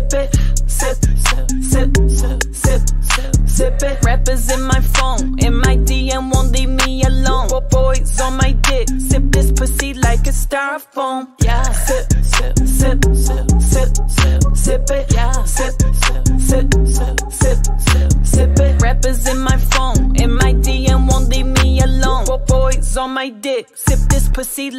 sip it, sip, sip, sip, sip, sip, sip, sip it. Rappers in my phone, in my DM won't leave me alone. Four Boys on my dick, sip this pussy like a styrofoam. Yeah, sip, sip, sip, sip, sip, sip, sip it. Yeah, sip, sip, sip, sip, sip, sip, sip it. Rappers in my phone, in my DM won't leave me alone. Four Boys on my dick, sip this pussy like